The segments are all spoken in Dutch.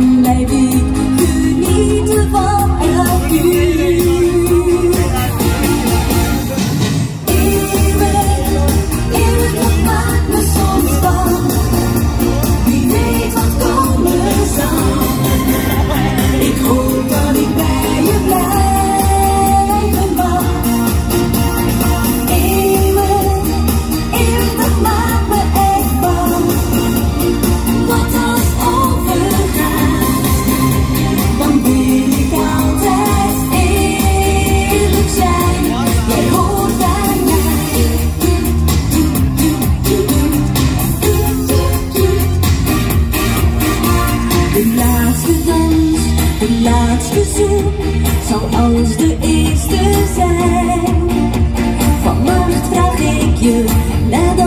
Maybe you need to find huwelijksbezoek zal de eerste zijn. Vannacht vraag ik je, net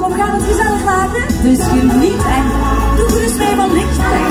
Gaan We gaan het gezellig maken. Dus geniet en doe er mee van niks.